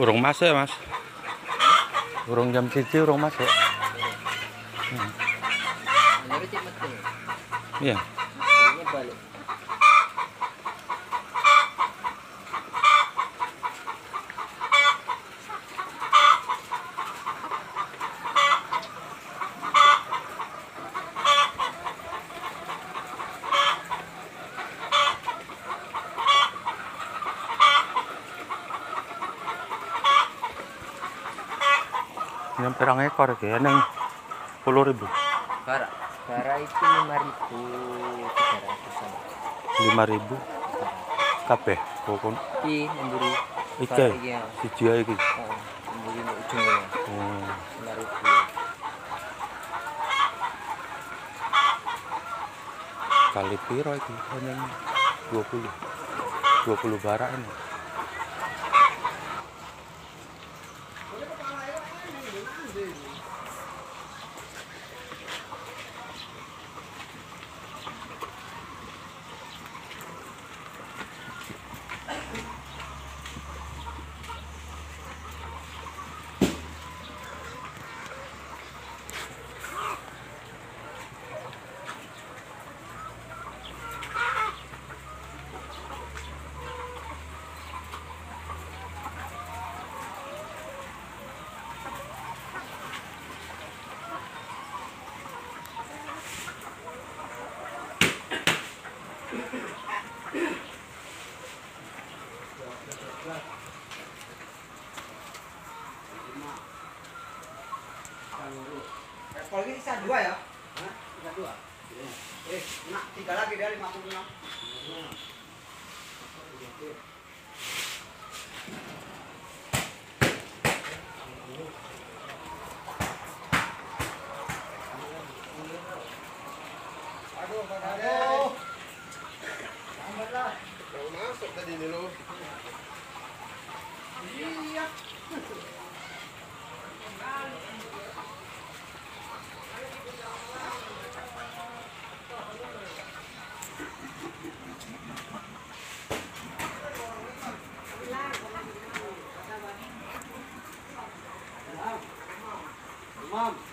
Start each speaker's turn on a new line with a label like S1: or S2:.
S1: Urung masuk ya, Mas. Urung jam siji urung masuk.
S2: Metu.
S1: Iya. Yang pirang ekor iki neng 10.000.
S2: Bara. Bara itu lima ribu tiga ratusan.
S1: 5.000 kabeh pokok
S2: Iki memberi.
S1: iki
S2: ya.
S1: siji ae iki.
S2: Memberi ini ujungnya
S1: Oh.
S2: lima ribu.
S1: Kali piro iki? Neng 20. 20 barak ini.
S3: Kalau ini dua ya? Hah? Sisa dua? Eh, nak tiga lagi dia lima puluh enam. Aduh, aduh. Lambatlah.
S4: Yang masuk tadi nih lo.
S3: Iya. tamam.